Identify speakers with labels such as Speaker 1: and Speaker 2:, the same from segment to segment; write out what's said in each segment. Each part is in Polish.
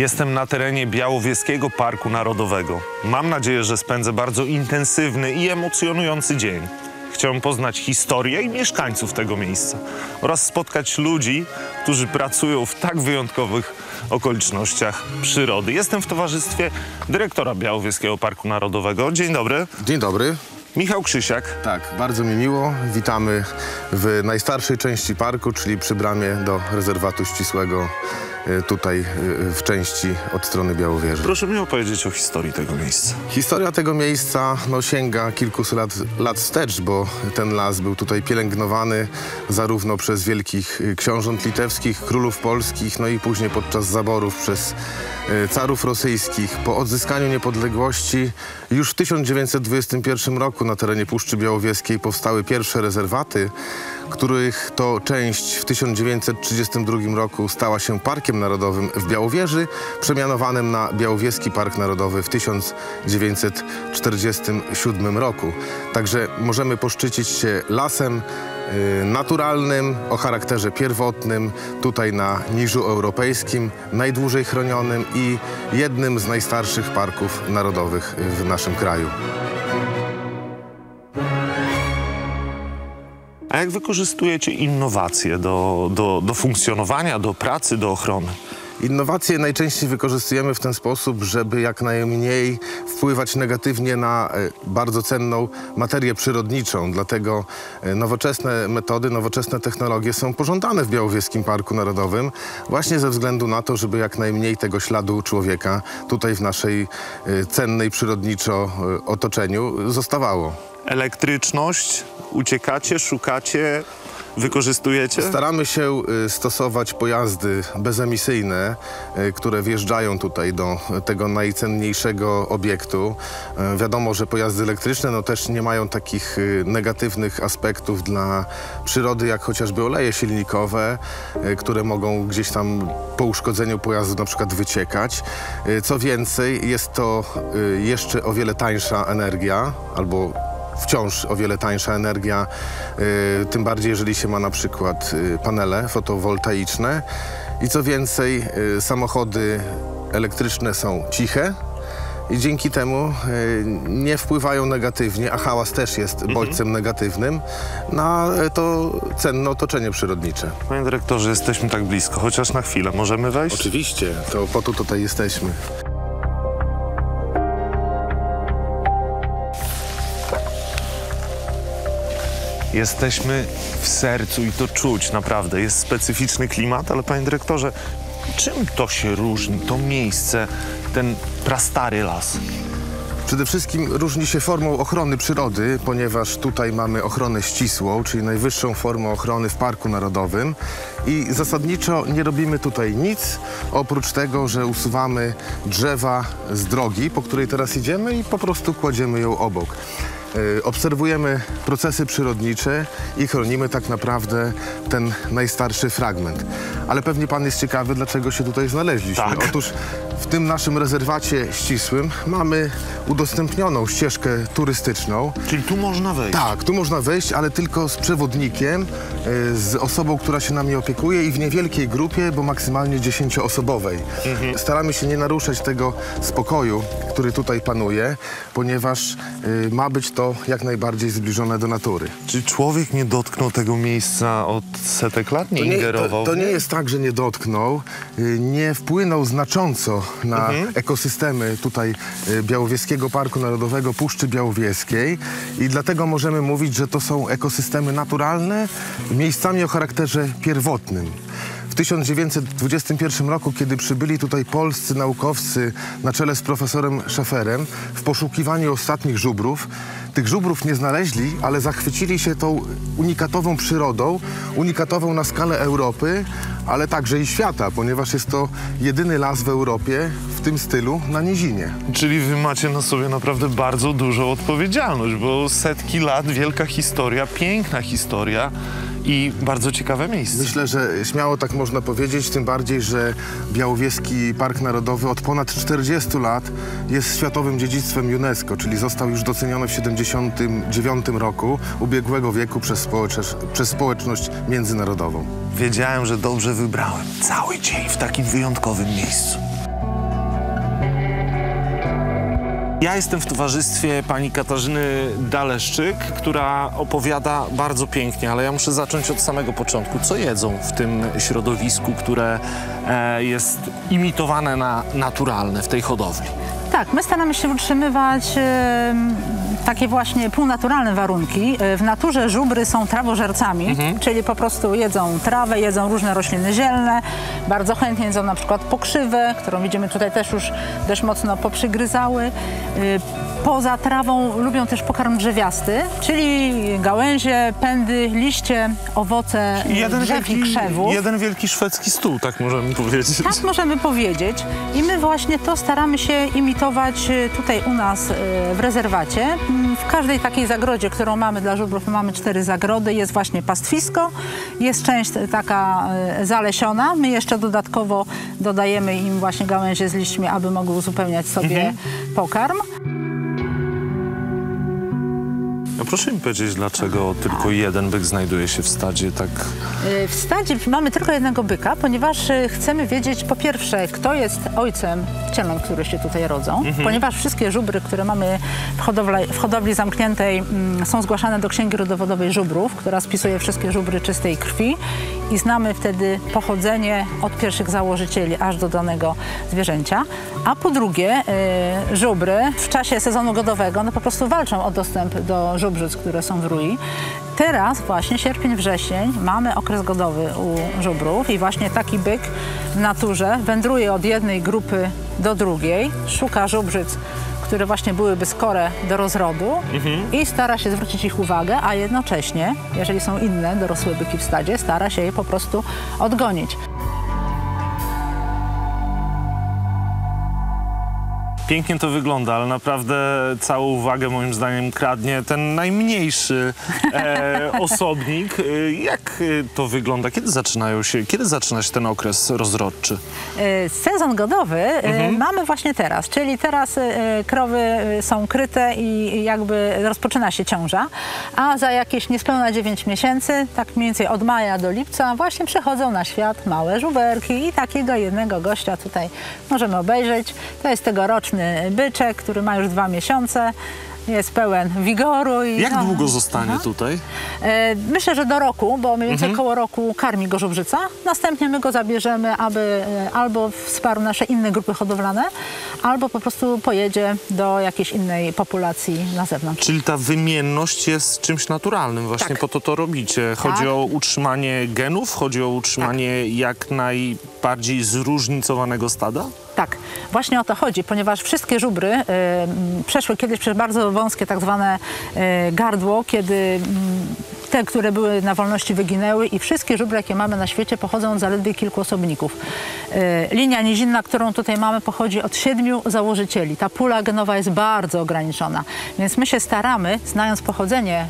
Speaker 1: Jestem na terenie Białowieskiego Parku Narodowego. Mam nadzieję, że spędzę bardzo intensywny i emocjonujący dzień. Chciałem poznać historię i mieszkańców tego miejsca oraz spotkać ludzi, którzy pracują w tak wyjątkowych okolicznościach przyrody. Jestem w towarzystwie dyrektora Białowieskiego Parku Narodowego. Dzień dobry.
Speaker 2: Dzień dobry.
Speaker 1: Michał Krzysiak.
Speaker 2: Tak, bardzo mi miło. Witamy w najstarszej części parku, czyli przy bramie do rezerwatu ścisłego tutaj e, w części od strony Białowieży.
Speaker 1: Proszę mi opowiedzieć o historii tego miejsca.
Speaker 2: Historia tego miejsca no, sięga kilkuset lat, lat wstecz, bo ten las był tutaj pielęgnowany zarówno przez wielkich y, książąt litewskich, królów polskich, no i później podczas zaborów przez y, carów rosyjskich. Po odzyskaniu niepodległości już w 1921 roku na terenie Puszczy Białowieskiej powstały pierwsze rezerwaty, których to część w 1932 roku stała się Parkiem Narodowym w Białowieży, przemianowanym na Białowieski Park Narodowy w 1947 roku. Także możemy poszczycić się lasem y, naturalnym, o charakterze pierwotnym, tutaj na Niżu Europejskim, najdłużej chronionym i jednym z najstarszych parków narodowych w naszym kraju.
Speaker 1: A jak wykorzystujecie innowacje do, do, do funkcjonowania, do pracy, do ochrony?
Speaker 2: Innowacje najczęściej wykorzystujemy w ten sposób, żeby jak najmniej wpływać negatywnie na e, bardzo cenną materię przyrodniczą. Dlatego e, nowoczesne metody, nowoczesne technologie są pożądane w Białowieskim Parku Narodowym właśnie ze względu na to, żeby jak najmniej tego śladu człowieka tutaj w naszej e, cennej przyrodniczo otoczeniu zostawało.
Speaker 1: Elektryczność, uciekacie, szukacie, wykorzystujecie?
Speaker 2: Staramy się y, stosować pojazdy bezemisyjne, y, które wjeżdżają tutaj do tego najcenniejszego obiektu. Y, Wiadomo, że pojazdy elektryczne no, też nie mają takich negatywnych aspektów dla przyrody, jak chociażby oleje silnikowe, które mogą gdzieś tam po uszkodzeniu pojazdu na przykład wyciekać. Co więcej, jest to jeszcze o wiele tańsza energia albo wciąż o wiele tańsza energia, y, tym bardziej jeżeli się ma na przykład y, panele fotowoltaiczne. I co więcej, y, samochody elektryczne są ciche i dzięki temu nie wpływają negatywnie, a hałas też jest bodźcem negatywnym, na y, to cenne otoczenie przyrodnicze.
Speaker 1: Panie dyrektorze, jesteśmy tak blisko, chociaż na chwilę. Możemy wejść?
Speaker 2: Oczywiście, to po to tutaj jesteśmy.
Speaker 1: Jesteśmy w sercu i to czuć, naprawdę. Jest specyficzny klimat, ale panie dyrektorze, czym to się różni, to miejsce, ten prastary las?
Speaker 2: Przede wszystkim różni się formą ochrony przyrody, ponieważ tutaj mamy ochronę ścisłą, czyli najwyższą formę ochrony w Parku Narodowym i zasadniczo nie robimy tutaj nic, oprócz tego, że usuwamy drzewa z drogi, po której teraz idziemy i po prostu kładziemy ją obok. Y, Obserwujemy procesy przyrodnicze i chronimy tak naprawdę ten najstarszy fragment. Ale pewnie pan jest ciekawy, dlaczego się tutaj znaleźliśmy.
Speaker 1: Tak.
Speaker 2: Otóż w tym naszym rezerwacie ścisłym mamy udostępnioną ścieżkę turystyczną.
Speaker 1: Czyli tu można wejść.
Speaker 2: Tak, tu można wejść, ale tylko z przewodnikiem, y, z osobą, która się nami opiekuje i w niewielkiej grupie, bo maksymalnie dziesięcioosobowej. Staramy się nie naruszać tego spokoju, który tutaj panuje, ponieważ y, ma być to jak najbardziej zbliżone do natury.
Speaker 1: Czy człowiek nie dotknął tego miejsca od setek lat? Nie,
Speaker 2: To nie,
Speaker 1: ingerował?
Speaker 2: to, to nie jest tak, że nie dotknął, y, nie wpłynął znacząco na
Speaker 1: Mhm.
Speaker 2: ekosystemy tutaj y, Białowieskiego Parku Narodowego Puszczy Białowieskiej i dlatego możemy mówić, że to są ekosystemy naturalne, miejscami o charakterze pierwotnym. W 1921 roku, kiedy przybyli tutaj polscy naukowcy na czele z profesorem Schaferem w poszukiwaniu ostatnich żubrów, tych żubrów nie znaleźli, ale zachwycili się tą unikatową przyrodą, unikatową na skalę Europy, ale także i świata, ponieważ jest to jedyny las w Europie w tym stylu na nizinie.
Speaker 1: Czyli wy macie na sobie naprawdę bardzo dużą odpowiedzialność, bo setki lat, wielka historia, piękna historia i bardzo ciekawe miejsce.
Speaker 2: Myślę, że śmiało tak można powiedzieć, tym bardziej, że Białowieski Park Narodowy od ponad 40 lat jest światowym dziedzictwem UNESCO, czyli został już doceniony w 79 roku ubiegłego wieku przez, społecz- przez społeczność międzynarodową.
Speaker 1: Wiedziałem, że dobrze wybrałem cały dzień w takim wyjątkowym miejscu. Ja jestem w towarzystwie pani Katarzyny Daleszczyk, która opowiada bardzo pięknie, ale ja muszę zacząć od samego początku. Co jedzą w tym środowisku, które e, jest imitowane na naturalne w tej hodowli?
Speaker 3: Tak, my staramy się utrzymywać takie właśnie półnaturalne warunki. E, W naturze żubry są trawożercami, czyli po prostu jedzą trawę, jedzą różne rośliny zielne, bardzo chętnie jedzą na przykład pokrzywę, którą widzimy tutaj też już dość mocno poprzygryzały. Poza trawą lubią też pokarm drzewiasty, czyli gałęzie, pędy, liście, owoce e, drzew i krzewów.
Speaker 1: jeden wielki szwedzki stół, tak możemy powiedzieć.
Speaker 3: Tak możemy powiedzieć. I my właśnie to staramy się imitować e, tutaj u nas e, w rezerwacie. Mm, W każdej takiej zagrodzie, którą mamy dla żubrów, mamy cztery zagrody, jest właśnie pastwisko, jest część taka e, zalesiona. My jeszcze dodatkowo dodajemy im właśnie gałęzie z liśćmi, aby mogły uzupełniać sobie pokarm.
Speaker 1: Proszę mi powiedzieć, dlaczego tylko jeden byk znajduje się w stadzie tak...
Speaker 3: Y, W stadzie mamy tylko jednego byka, ponieważ y, chcemy wiedzieć po pierwsze, kto jest ojcem cieląt, które się tutaj rodzą, ponieważ wszystkie żubry, które mamy w, hodowle, w hodowli zamkniętej mm, są zgłaszane do Księgi Rodowodowej Żubrów, która spisuje wszystkie żubry czystej krwi i znamy wtedy pochodzenie od pierwszych założycieli aż do danego zwierzęcia. A po drugie, y, żubry w czasie sezonu godowego no po prostu walczą o dostęp do żubrzyc, które są w rui. Teraz właśnie sierpień, wrzesień mamy okres godowy u żubrów i właśnie taki byk w naturze wędruje od jednej grupy do drugiej, szuka żubrzyc, które właśnie byłyby skore do rozrodu i stara się zwrócić ich uwagę, a jednocześnie, jeżeli są inne dorosłe byki w stadzie, stara się je po prostu odgonić.
Speaker 1: Pięknie to wygląda, ale naprawdę całą uwagę moim zdaniem kradnie ten najmniejszy e, osobnik. E, Jak e, to wygląda? Kiedy zaczynają się, kiedy zaczyna się ten okres rozrodczy?
Speaker 3: E, Sezon godowy e, mamy właśnie teraz, czyli teraz krowy są kryte i jakby rozpoczyna się ciąża, a za jakieś niespełna 9 miesięcy, tak mniej więcej od maja do lipca, właśnie przychodzą na świat małe żuberki i takiego jednego gościa tutaj możemy obejrzeć. To jest tegoroczny byczek, który ma już dwa miesiące. Jest pełen wigoru. I
Speaker 1: Jak
Speaker 3: no,
Speaker 1: długo zostanie
Speaker 3: Aha.
Speaker 1: tutaj?
Speaker 3: E, Myślę, że do roku, bo mniej
Speaker 1: Mhm.
Speaker 3: więcej koło roku karmi go żubrzyca. Następnie my go zabierzemy, aby e, albo wsparł nasze inne grupy hodowlane, albo po prostu pojedzie do jakiejś innej populacji na zewnątrz.
Speaker 1: Czyli ta wymienność jest czymś naturalnym, właśnie
Speaker 3: Tak.
Speaker 1: po to to robicie. Chodzi
Speaker 3: Tak.
Speaker 1: o utrzymanie genów, chodzi o utrzymanie jak najbardziej zróżnicowanego stada?
Speaker 3: Tak, właśnie o to chodzi, ponieważ wszystkie żubry m, przeszły kiedyś przez bardzo wąskie tak zwane e, gardło, kiedy m, te, które były na wolności wyginęły i wszystkie żubry, jakie mamy na świecie pochodzą od zaledwie kilku osobników. E, linia nizinna, którą tutaj mamy pochodzi od siedmiu założycieli. Ta pula genowa jest bardzo ograniczona, więc my się staramy, znając pochodzenie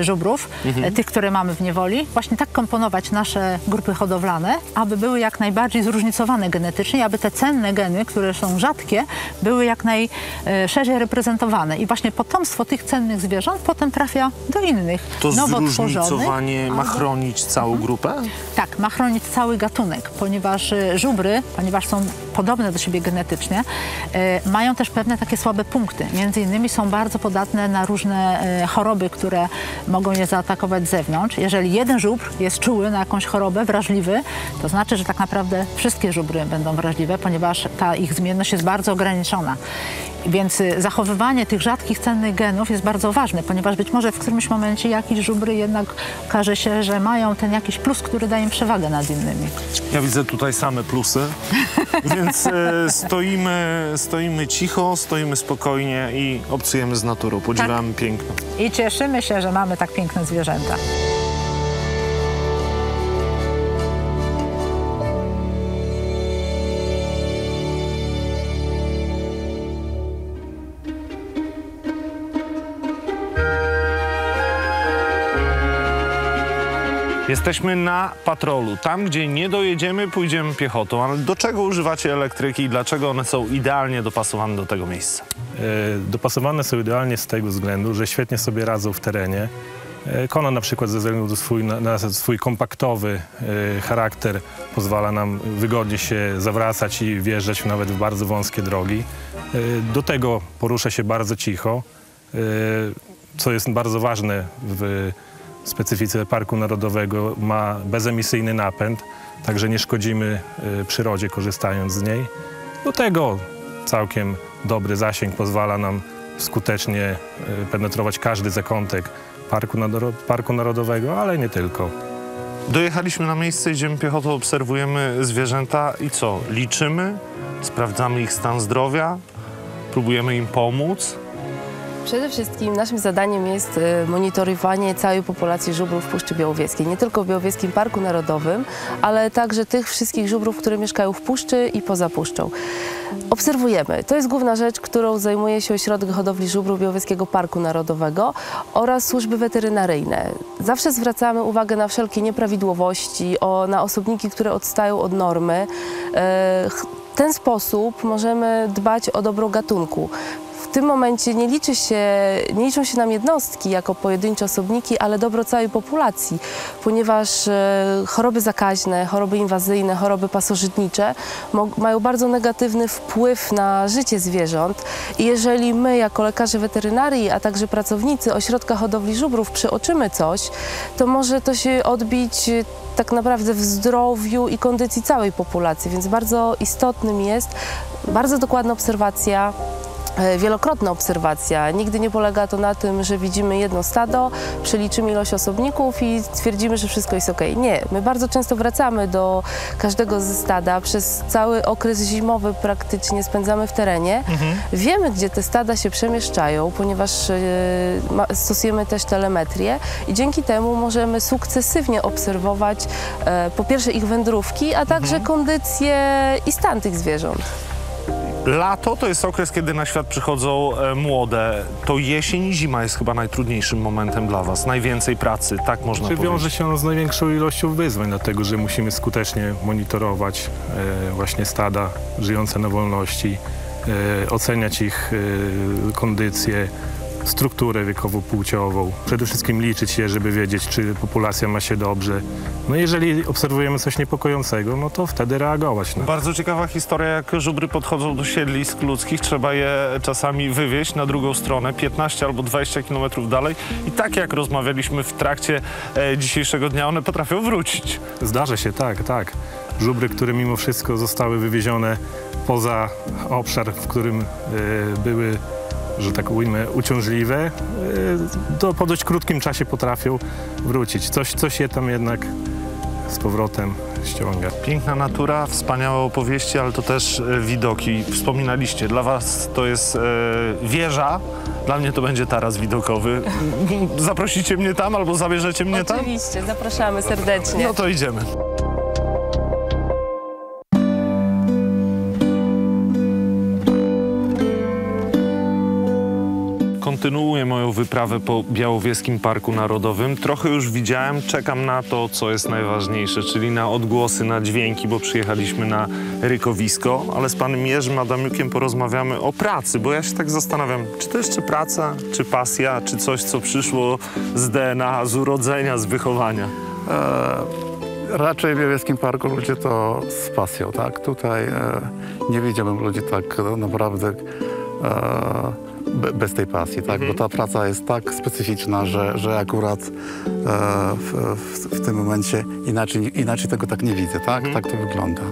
Speaker 3: żubrów, e, tych, które mamy w niewoli, właśnie tak komponować nasze grupy hodowlane, aby były jak najbardziej zróżnicowane genetycznie, aby te cenne geny, które są rzadkie, były jak najszerzej reprezentowane. I właśnie potomstwo tych cennych zwierząt potem trafia do innych,
Speaker 1: To zróżnicowanie ma chronić całą grupę?
Speaker 3: tak, ma chronić cały gatunek, ponieważ e, żubry, ponieważ są podobne do siebie genetycznie, e, mają też pewne takie słabe punkty. Między innymi są bardzo podatne na różne e, choroby, które mogą je zaatakować z zewnątrz. Jeżeli jeden żubr jest czuły na jakąś chorobę, wrażliwy, to znaczy, że tak naprawdę wszystkie żubry będą wrażliwe, ponieważ ta ich zmienność jest bardzo ograniczona. Więc y, zachowywanie tych rzadkich, cennych genów jest bardzo ważne, ponieważ być może w którymś momencie jakieś żubry jednak okaże się, że mają ten jakiś plus, który daje im przewagę nad innymi.
Speaker 1: Ja widzę tutaj same plusy, więc e, stoimy, stoimy cicho, stoimy spokojnie i obcujemy z naturą, podziwiamy piękno.
Speaker 3: I cieszymy się, że mamy tak piękne zwierzęta.
Speaker 1: Jesteśmy na patrolu. Tam, gdzie nie dojedziemy, pójdziemy piechotą. Ale do czego używacie elektryki i dlaczego one są idealnie dopasowane do tego miejsca?
Speaker 4: E, Dopasowane są idealnie z tego względu, że świetnie sobie radzą w terenie. E, Kona na przykład ze względu swój, na, swój kompaktowy e, charakter pozwala nam wygodnie się zawracać i wjeżdżać nawet w bardzo wąskie drogi. Do tego porusza się bardzo cicho, co jest bardzo ważne w specyfice Parku Narodowego. Ma bezemisyjny napęd, także nie szkodzimy y, przyrodzie korzystając z niej. Do tego całkiem dobry zasięg pozwala nam skutecznie y, penetrować każdy zakątek Parku, Nadoro- Parku Narodowego, ale nie tylko.
Speaker 1: Dojechaliśmy na miejsce, idziemy piechotą, obserwujemy zwierzęta i co? Liczymy, sprawdzamy ich stan zdrowia, próbujemy im pomóc.
Speaker 5: Przede wszystkim naszym zadaniem jest e, monitorowanie całej populacji żubrów w Puszczy Białowieskiej. Nie tylko w Białowieskim Parku Narodowym, ale także tych wszystkich żubrów, które mieszkają w puszczy i poza puszczą. Obserwujemy. To jest główna rzecz, którą zajmuje się Ośrodek Hodowli Żubrów Białowieskiego Parku Narodowego oraz służby weterynaryjne. Zawsze zwracamy uwagę na wszelkie nieprawidłowości, o, na osobniki, które odstają od normy. E, W ten sposób możemy dbać o dobro gatunku. W tym momencie nie, liczy się, nie liczą się nam jednostki jako pojedyncze osobniki, ale dobro całej populacji, ponieważ e, choroby zakaźne, choroby inwazyjne, choroby pasożytnicze mają bardzo negatywny wpływ na życie zwierząt. I jeżeli my jako lekarze weterynarii, a także pracownicy ośrodka hodowli żubrów przeoczymy coś, to może to się odbić e, tak naprawdę w zdrowiu i kondycji całej populacji, więc bardzo istotnym jest bardzo dokładna obserwacja Wielokrotna obserwacja. Nigdy nie polega to na tym, że widzimy jedno stado, przeliczymy ilość osobników i stwierdzimy, że wszystko jest ok. Nie, my bardzo często wracamy do każdego ze stada. Przez cały okres zimowy praktycznie spędzamy w terenie. Wiemy, gdzie te stada się przemieszczają, ponieważ e, stosujemy też telemetrię i dzięki temu możemy sukcesywnie obserwować e, po pierwsze ich wędrówki, a także kondycję i stan tych zwierząt.
Speaker 1: Lato to jest okres, kiedy na świat przychodzą e, młode. To jesień i zima jest chyba najtrudniejszym momentem dla was. Najwięcej pracy, tak można
Speaker 4: Czy
Speaker 1: powiedzieć.
Speaker 4: wiąże się on z największą ilością wyzwań, dlatego że musimy skutecznie monitorować e, właśnie stada żyjące na wolności, e, oceniać ich e, kondycję, strukturę wiekową-płciową. Przede wszystkim liczyć się, żeby wiedzieć, czy populacja ma się dobrze. No jeżeli obserwujemy coś niepokojącego, no to wtedy reagować. No.
Speaker 1: Bardzo ciekawa historia, jak żubry podchodzą do siedlisk ludzkich, trzeba je czasami wywieźć na drugą stronę, 15 albo 20 kilometrów dalej i tak jak rozmawialiśmy w trakcie e, dzisiejszego dnia, one potrafią wrócić.
Speaker 4: Zdarza się, tak, tak. Żubry, które mimo wszystko zostały wywiezione poza obszar, w którym e, były, że tak ujmę, uciążliwe, e, to po dość krótkim czasie potrafią wrócić. Coś, coś je tam jednak z powrotem ściąga.
Speaker 1: Piękna natura, wspaniałe opowieści, ale to też e, widoki. Wspominaliście, dla was to jest e, wieża, dla mnie to będzie taras widokowy. Zaprosicie mnie tam albo zabierzecie mnie tam?
Speaker 5: Oczywiście, zapraszamy serdecznie.
Speaker 1: No to idziemy. Kontynuuję moją wyprawę po Białowieskim Parku Narodowym. Trochę już widziałem, czekam na to, co jest najważniejsze, czyli na odgłosy, na dźwięki, bo przyjechaliśmy na rykowisko, ale z panem Jerzym Adamiukiem porozmawiamy o pracy, bo ja się tak zastanawiam, czy to jeszcze praca, czy pasja, czy coś, co przyszło z DNA, z urodzenia, z wychowania.
Speaker 6: E, raczej w Białowieskim Parku ludzie to z pasją, tak? Tutaj e, nie widziałbym ludzi tak naprawdę e, be, bez tej pasji, tak? Bo ta praca jest tak specyficzna, że, że akurat e, w, w, w tym momencie inaczej, inaczej tego tak nie widzę, tak? Tak to wygląda.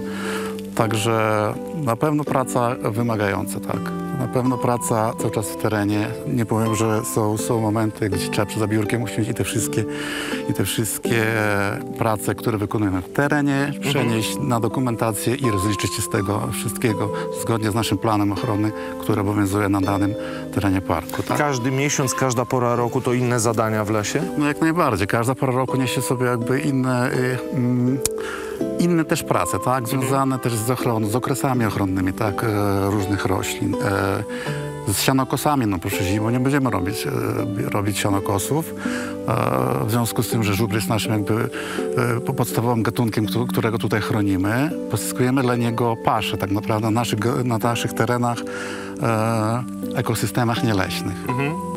Speaker 6: Także na pewno praca wymagająca, tak. Na pewno praca cały czas w terenie. Nie powiem, że są, są momenty, gdzie trzeba przed biurkiem usiąść i te wszystkie, i te wszystkie prace, które wykonujemy w terenie, przenieść na dokumentację i rozliczyć się z tego wszystkiego zgodnie z naszym planem ochrony, który obowiązuje na danym terenie parku. Tak?
Speaker 1: Każdy miesiąc, każda pora roku to inne zadania w lesie?
Speaker 6: No jak najbardziej. Każda pora roku niesie sobie jakby inne, y, mm, inne też prace, tak? Związane też z ochroną, z okresami ochronnymi, tak? E, różnych roślin. E, z sianokosami, no proszę zimą nie będziemy robić, e, robić sianokosów. W związku z tym, że żubr jest naszym jakby e, po- podstawowym gatunkiem, któ- którego tutaj chronimy, pozyskujemy dla niego pasze tak naprawdę na naszych, na naszych terenach e, ekosystemach nieleśnych.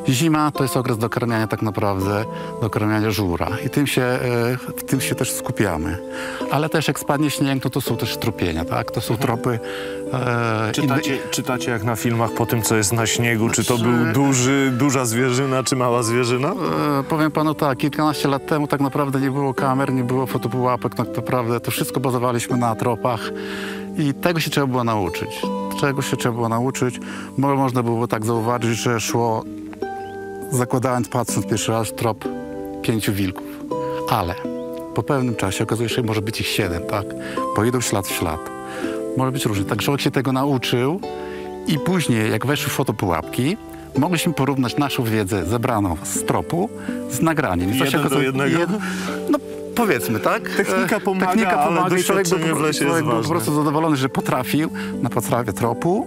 Speaker 6: Zima to jest okres dokarmiania tak naprawdę, dokarmiania żura i tym się, w tym się też skupiamy. Ale też jak spadnie śnieg, to to są też trupienia, tak? To są tropy... E,
Speaker 1: Czytacie, czytacie jak na filmach po tym, co jest na śniegu, czy to był duży, duża zwierzyna, czy mała zwierzyna?
Speaker 6: E, powiem panu tak, kilkanaście lat temu tak naprawdę nie było kamer, nie było fotopułapek, tak naprawdę to wszystko bazowaliśmy na tropach i tego się trzeba było nauczyć. Czego się trzeba było nauczyć? Mo- Można było tak zauważyć, że szło, zakładając, patrząc pierwszy raz, trop pięciu wilków. Ale po pewnym czasie okazuje się, że może być ich siedem, tak? Bo idą ślad w ślad. Może być różnie. Tak człowiek się tego nauczył i później, jak weszły fotopułapki, mogliśmy porównać naszą wiedzę zebraną z tropu z nagraniem. I co
Speaker 1: Jeden do
Speaker 6: okazało-
Speaker 1: jednego?
Speaker 6: no powiedzmy, tak?
Speaker 1: Technika
Speaker 6: E,
Speaker 1: pomaga,
Speaker 6: Technika
Speaker 1: ale
Speaker 6: pomaga i człowiek był,
Speaker 1: w lesie jest
Speaker 6: człowiek był po prostu zadowolony, że potrafił na podstawie tropu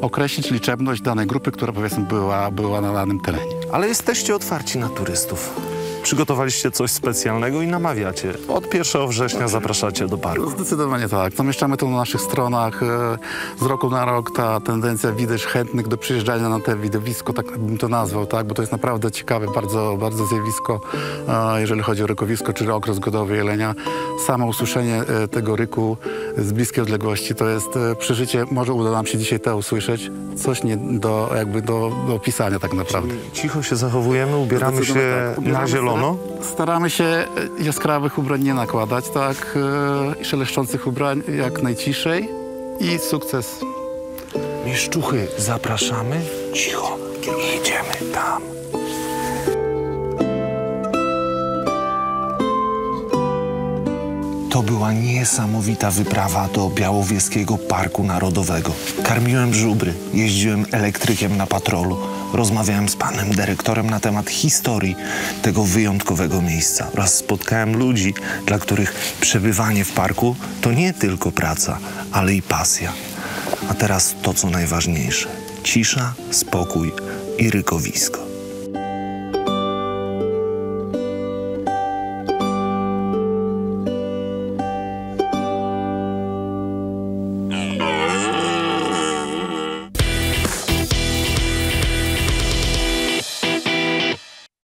Speaker 6: określić liczebność danej grupy, która powiedzmy była, była na danym terenie.
Speaker 1: Ale jesteście otwarci na turystów. Przygotowaliście coś specjalnego i namawiacie. Od 1 września zapraszacie do parku.
Speaker 6: Zdecydowanie tak. Zamieszczamy to na naszych stronach. E, Z roku na rok ta tendencja widać chętnych do przyjeżdżania na te widowisko, tak bym to nazwał, tak? bo to jest naprawdę ciekawe bardzo, bardzo zjawisko, e, jeżeli chodzi o rykowisko czy okres godowy jelenia. Samo usłyszenie e, tego ryku z bliskiej odległości to jest przeżycie, może uda nam się dzisiaj to usłyszeć, coś nie do, jakby do, do opisania tak naprawdę.
Speaker 1: Cicho się zachowujemy, ubieramy się
Speaker 6: tak.
Speaker 1: na
Speaker 6: Ubieramy
Speaker 1: zielono.
Speaker 6: Stara- Staramy się e, jaskrawych ubrań nie nakładać, tak? e, I szeleszczących ubrań jak najciszej i sukces.
Speaker 1: Mieszczuchy, zapraszamy. Cicho, jedziemy tam. To była niesamowita wyprawa do Białowieskiego Parku Narodowego. Karmiłem żubry, jeździłem elektrykiem na patrolu, rozmawiałem z panem dyrektorem na temat historii tego wyjątkowego miejsca oraz spotkałem ludzi, dla których przebywanie w parku to nie tylko praca, ale i pasja. A teraz to, co najważniejsze: cisza, spokój i rykowisko.